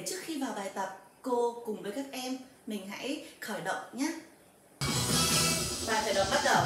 Để trước khi vào bài tập, cô cùng với các em mình hãy khởi động nhé. Bài khởi động bắt đầu.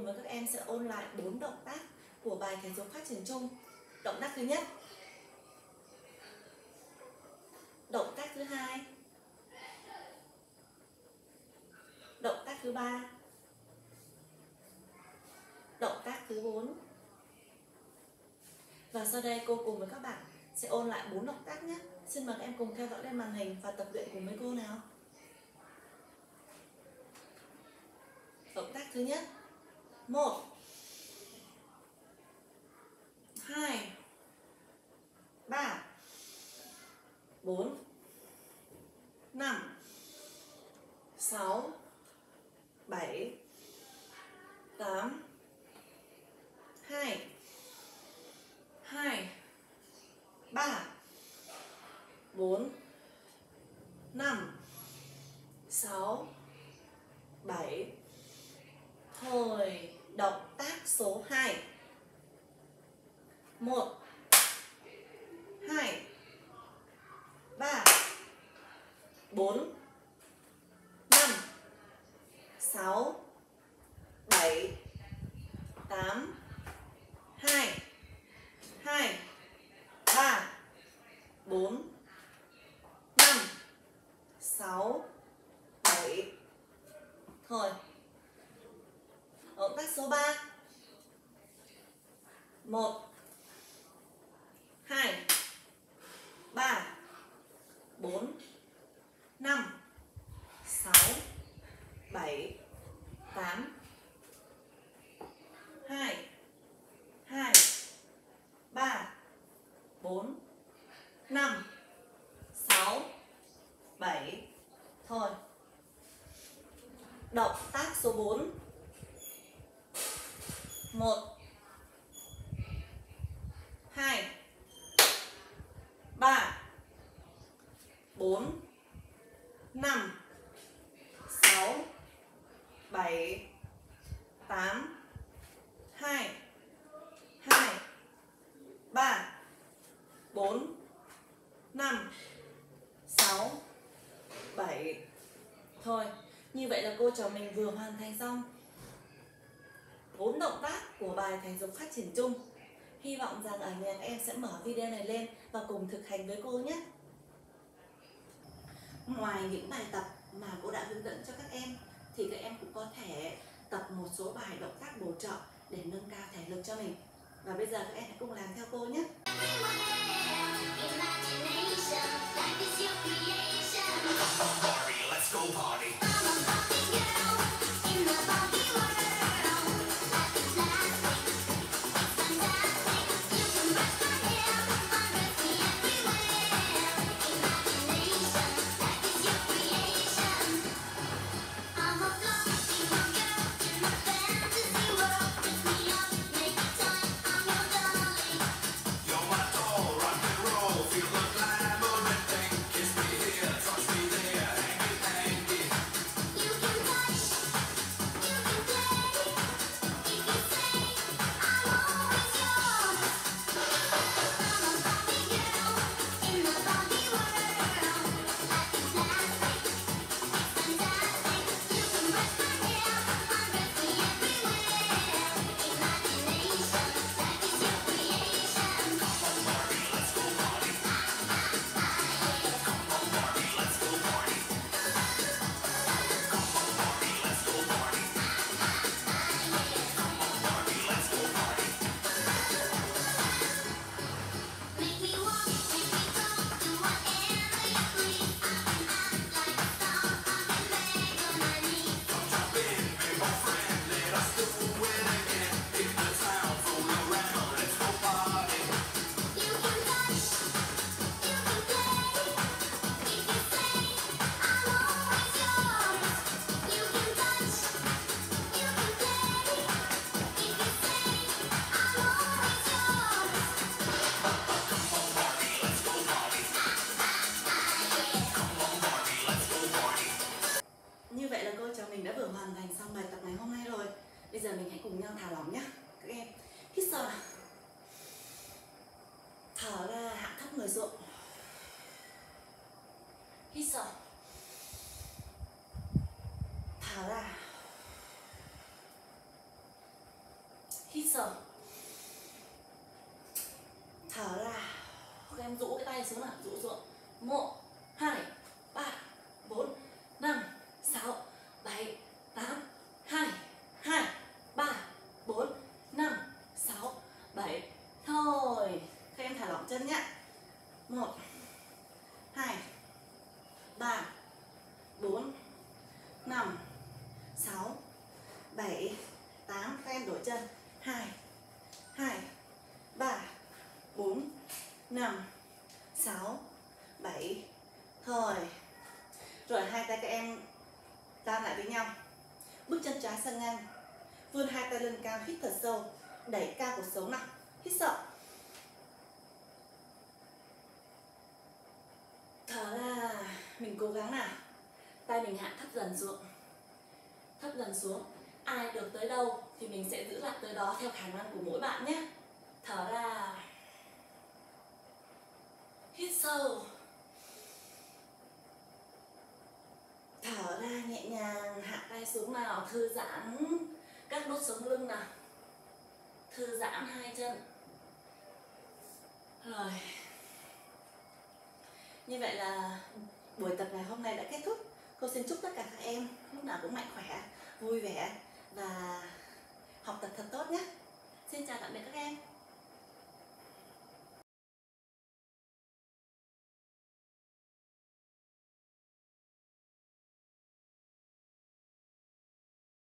Cùng với các em sẽ ôn lại bốn động tác của bài thể dục phát triển chung. Động tác thứ nhất. Động tác thứ hai. Động tác thứ ba. Động tác thứ bốn Và sau đây cô cùng với các bạn sẽ ôn lại bốn động tác nhé. Xin mời các em cùng theo dõi lên màn hình và tập luyện cùng với cô nào. Động tác thứ nhất một. Hai. Ba. Bốn. Năm. Sáu. Bảy. Tám. Hai. Hai. Ba. Bốn. Năm. Sáu. Bảy. Thôi động tác số 2 1 2 3 4 5 6 7 8 2 2 3 4 5 6 7 Thôi. Động tác số 3 1 2 3 4 5 6 7 8 2 2 3 4 5 6 7 Thôi. Động tác số 4 một. Hai. Ba. Bốn. Năm. Sáu. Bảy. Tám. Hai. Hai. Ba. Bốn. Năm. Sáu. Bảy. Thôi, như vậy là cô trò mình vừa hoàn thành xong bốn động tác của bài thể dục phát triển chung. Hy vọng rằng ở nhà các em sẽ mở video này lên và cùng thực hành với cô nhé. Ngoài những bài tập mà cô đã hướng dẫn cho các em, thì các em cũng có thể tập một số bài động tác bổ trợ để nâng cao thể lực cho mình. Và bây giờ các em hãy cùng làm theo cô nhé. Các em rũ cái tay xuống nào, Rũ xuống. Một, hai, ba, bốn, năm, sáu, bảy, tám, hai hai, ba, bốn, năm, sáu, bảy. Thôi, Các em thả lỏng chân nhé một, hai. 7 Thôi. Rồi hai tay các em Đan lại với nhau. Bước chân trái sang ngang. Vươn hai tay lên cao, hít thật sâu. Đẩy cao cuộc sống nặng Hít sâu. Thở ra. Mình cố gắng nào. Tay mình hạ thấp dần xuống. Thấp dần xuống. Ai được tới đâu thì mình sẽ giữ lại tới đó theo khả năng của mỗi bạn nhé. Thở ra. Hít sâu. Tay xuống nào Thư giãn các đốt sống lưng nào. Thư giãn hai chân. Rồi. Như vậy là buổi tập ngày hôm nay đã kết thúc. Cô xin chúc tất cả các em lúc nào cũng mạnh khỏe, vui vẻ và học tập thật tốt nhé. Xin chào tạm biệt các em.